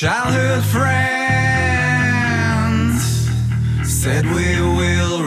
Childhood friends said we will